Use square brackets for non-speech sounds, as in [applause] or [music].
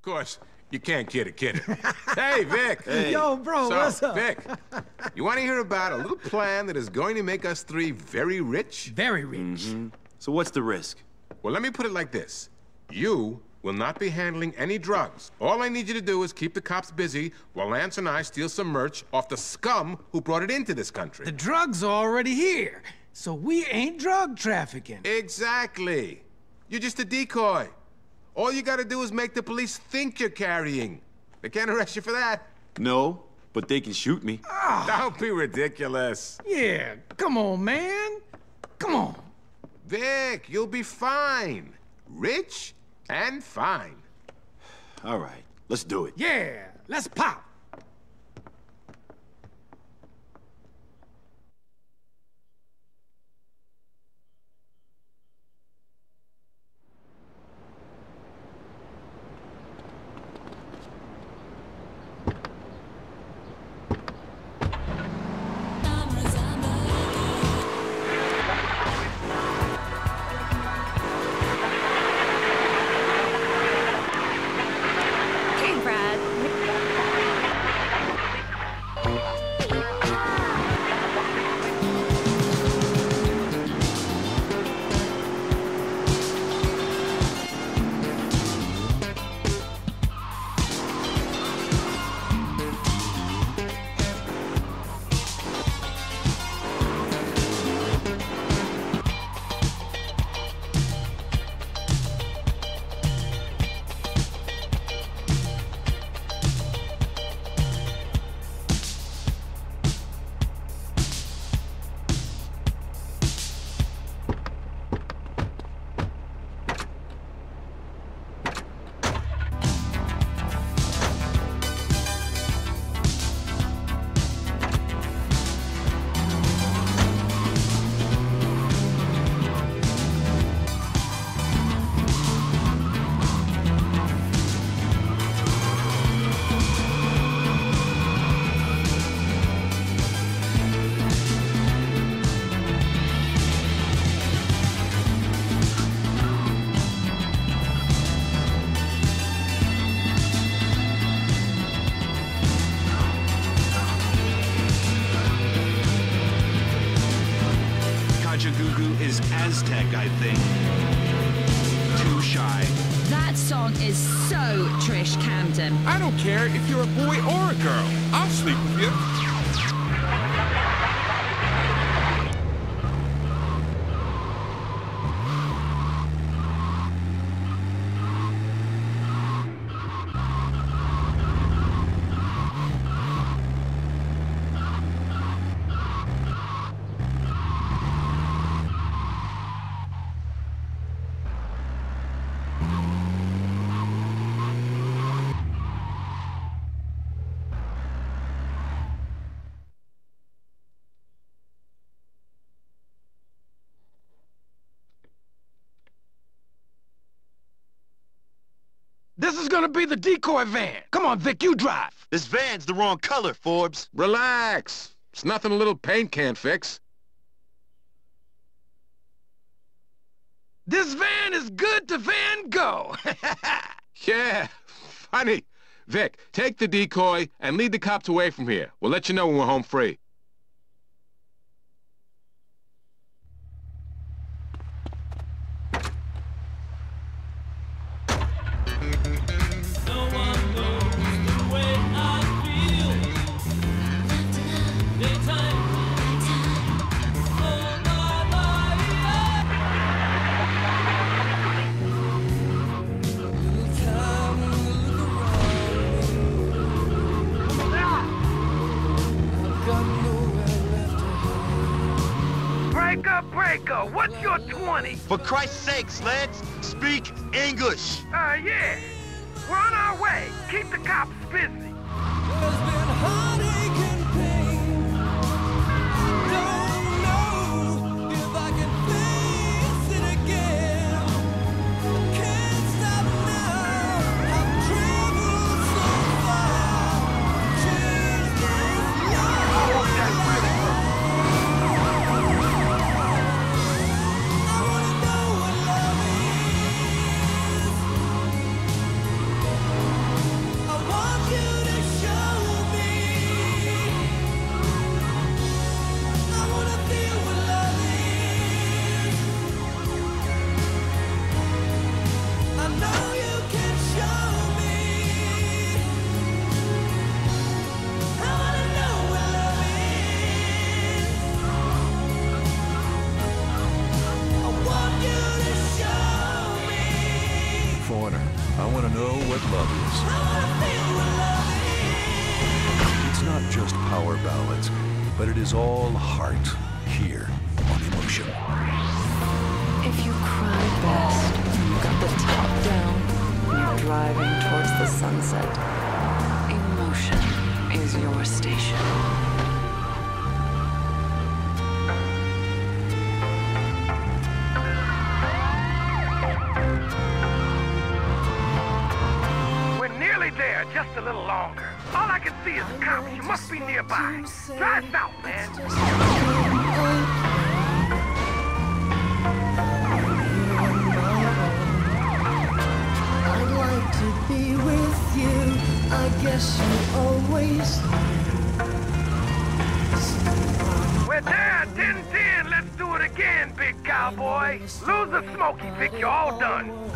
Of course, you can't kid a kid. hey, Vic. [laughs] Hey. Yo, bro, so, what's up? Vic, you want to hear about a little plan that is going to make us three very rich? Very rich. Mm -hmm. So what's the risk? Well, let me put it like this. You will not be handling any drugs. All I need you to do is keep the cops busy while Lance and I steal some merch off the scum who brought it into this country. The drugs are already here, so we ain't drug trafficking. Exactly. You're just a decoy. All you gotta do is make the police think you're carrying. They can't arrest you for that. No, but they can shoot me. Ah, oh. Don't be ridiculous. Yeah, come on, man. Come on. Vic, you'll be fine. Rich and fine. All right, let's do it. Yeah, let's pop. Aztec, I think. Too shy. That song is so Trish Camden. I don't care if you're a boy or a girl. I'll sleep with you. This is gonna be the decoy van. Come on, Vic, you drive. This van's the wrong color, Forbes. Relax. It's nothing a little paint can't fix. This van is good to Van Gogh. [laughs] yeah, funny. Vic, take the decoy and lead the cops away from here. We'll let you know when we're home free. What's your 20? For Christ's sakes, lads, speak English. Uh, yeah. We're on our way. Keep the cops busy. Power but it is all heart here on Emotion. If you cry best, you got the top down, you're driving towards the sunset. Emotion is your station. We're nearly there, just a little longer. All I can see is cops. You must be nearby. Drive south, man. I'd to be with you. I guess you always We're there, 10-10. Let's do it again, big cowboy. Lose the smoky, Vic. You're all done.